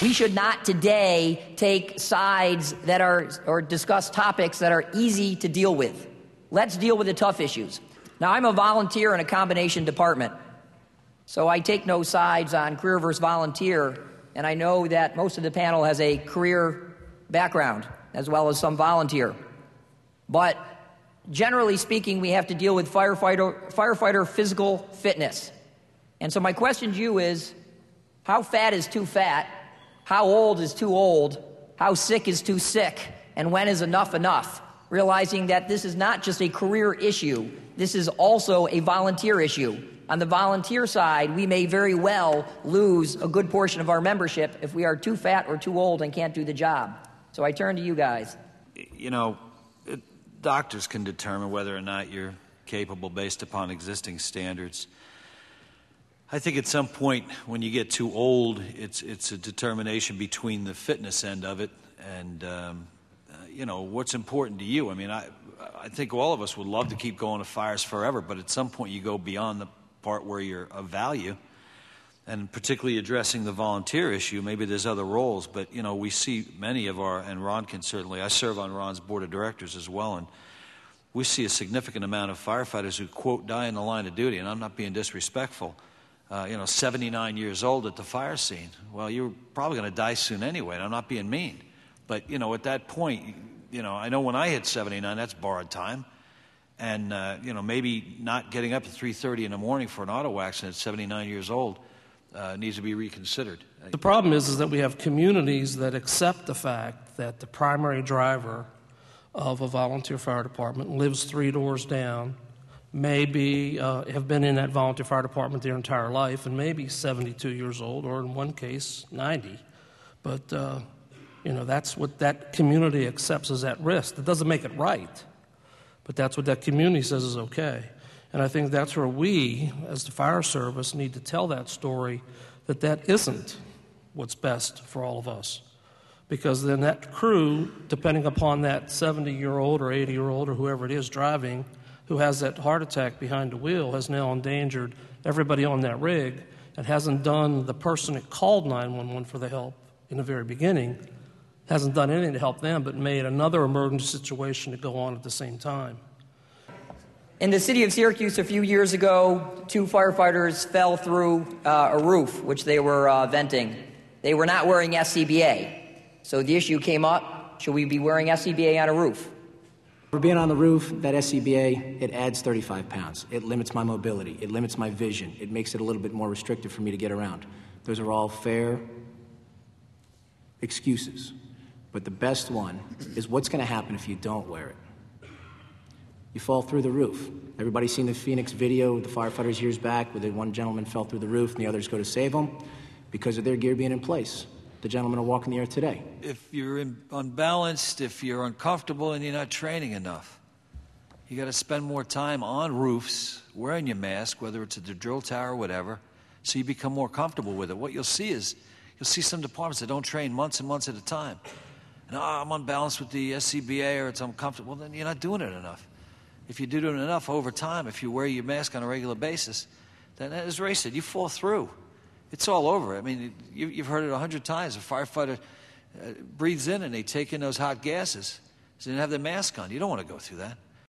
We should not today take sides that are, or discuss topics that are easy to deal with. Let's deal with the tough issues. Now, I'm a volunteer in a combination department, so I take no sides on career versus volunteer, and I know that most of the panel has a career background as well as some volunteer. But generally speaking, we have to deal with firefighter, firefighter physical fitness. And so, my question to you is how fat is too fat? How old is too old? How sick is too sick? And when is enough enough? Realizing that this is not just a career issue, this is also a volunteer issue. On the volunteer side, we may very well lose a good portion of our membership if we are too fat or too old and can't do the job. So I turn to you guys. You know, doctors can determine whether or not you're capable based upon existing standards. I think at some point when you get too old, it's, it's a determination between the fitness end of it and, um, uh, you know, what's important to you. I mean, I, I think all of us would love to keep going to fires forever, but at some point you go beyond the part where you're of value. And particularly addressing the volunteer issue, maybe there's other roles, but, you know, we see many of our, and Ron can certainly, I serve on Ron's board of directors as well, and we see a significant amount of firefighters who, quote, die in the line of duty, and I'm not being disrespectful uh, you know, 79 years old at the fire scene. Well, you're probably going to die soon anyway, and I'm not being mean. But, you know, at that point, you know, I know when I hit 79, that's borrowed time. And, uh, you know, maybe not getting up at 3.30 in the morning for an auto accident at 79 years old uh, needs to be reconsidered. The problem is, is that we have communities that accept the fact that the primary driver of a volunteer fire department lives three doors down maybe uh, have been in that volunteer fire department their entire life and maybe 72 years old or in one case 90 but uh, you know that's what that community accepts as at risk. That doesn't make it right but that's what that community says is okay. And i think that's where we as the fire service need to tell that story that that isn't what's best for all of us. Because then that crew depending upon that 70 year old or 80 year old or whoever it is driving who has that heart attack behind the wheel has now endangered everybody on that rig and hasn't done the person that called 911 for the help in the very beginning hasn't done anything to help them but made another emergency situation to go on at the same time in the city of Syracuse a few years ago, two firefighters fell through uh, a roof which they were uh, venting. They were not wearing SCBA. So the issue came up should we be wearing SCBA on a roof? For being on the roof, that SCBA, it adds 35 pounds. It limits my mobility. It limits my vision. It makes it a little bit more restrictive for me to get around. Those are all fair excuses. But the best one is what's going to happen if you don't wear it? You fall through the roof. Everybody's seen the Phoenix video, with the firefighters years back, where the one gentleman fell through the roof and the others go to save him because of their gear being in place the gentleman are walking the air today. If you're in, unbalanced, if you're uncomfortable and you're not training enough, you got to spend more time on roofs wearing your mask, whether it's at the drill tower or whatever, so you become more comfortable with it. What you'll see is you'll see some departments that don't train months and months at a time. And oh, I'm unbalanced with the SCBA or it's uncomfortable. Well, then you're not doing it enough. If you do it enough over time, if you wear your mask on a regular basis, then as Ray said, you fall through. It's all over. I mean, you, have heard it a hundred times. A firefighter uh, breathes in and they take in those hot gases. So they have their mask on. You don't want to go through that.